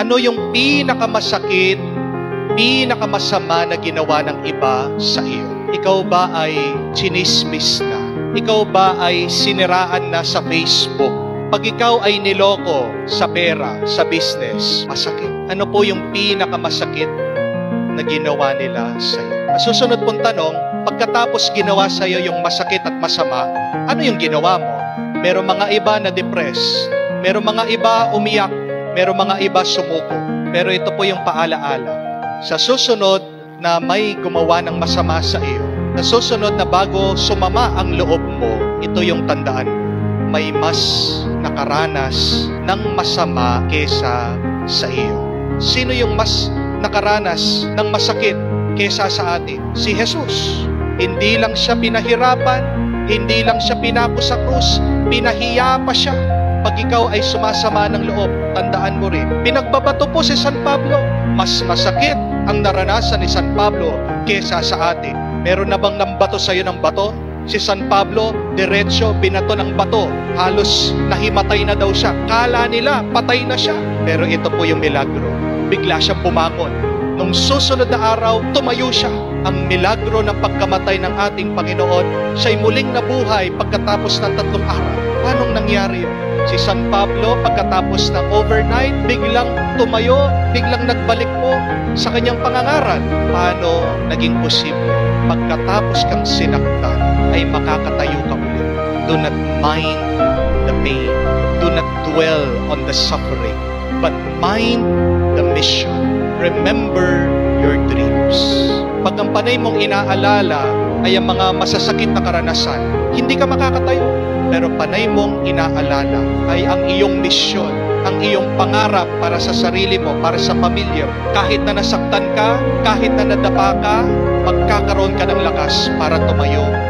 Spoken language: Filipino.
Ano yung pinakamasakit, pinakamasama na ginawa ng iba sa iyo? Ikaw ba ay chinismis na? Ikaw ba ay siniraan na sa Facebook? Pag ikaw ay niloko sa pera, sa business, masakit. Ano po yung pinakamasakit na ginawa nila sa iyo? Masusunod pong tanong, pagkatapos ginawa sa iyo yung masakit at masama, ano yung ginawa mo? Meron mga iba na depress, meron mga iba umiyak, meron mga iba sumuko. Pero ito po yung paalaala. Sa susunod na may gumawa ng masama sa iyo, sa susunod na bago sumama ang loob mo, ito yung tandaan. May mas nakaranas ng masama kesa sa iyo. Sino yung mas nakaranas ng masakit kesa sa atin? Si Jesus. Hindi lang siya pinahirapan, hindi lang siya pinako sa krus, pinahiya pa siya. Pag ikaw ay sumasama ng loob, tandaan mo rin, pinagbabato po si San Pablo. Mas masakit ang naranasan ni San Pablo kesa sa atin. Meron na bang nambato sa iyo ng bato? Si San Pablo, diretsyo, binato ng bato. Halos nahimatay na daw siya. Kala nila, patay na siya. Pero ito po yung milagro. Bigla siyang bumangon. Nung susunod na araw, tumayo siya. Ang milagro ng pagkamatay ng ating Panginoon, siya'y muling nabuhay pagkatapos ng tatlong araw. Anong nangyari yun? Si San Pablo, pagkatapos ng overnight, biglang tumayo, biglang nagbalik po sa kanyang pangangaral. Paano naging posible? Pagkatapos kang sinaktan, ay makakatayo ka ulit. Do not mind the pain. Do not dwell on the suffering. But mind the mission. Remember your dreams. Pag ang panay mong inaalala ay ang mga masasakit na karanasan, hindi ka makakatayo. Pero panay mong inaalala ay ang iyong misyon, ang iyong pangarap para sa sarili mo, para sa pamilya mo. Kahit na nasaktan ka, kahit na nadapa ka, magkakaroon ka ng lakas para tumayo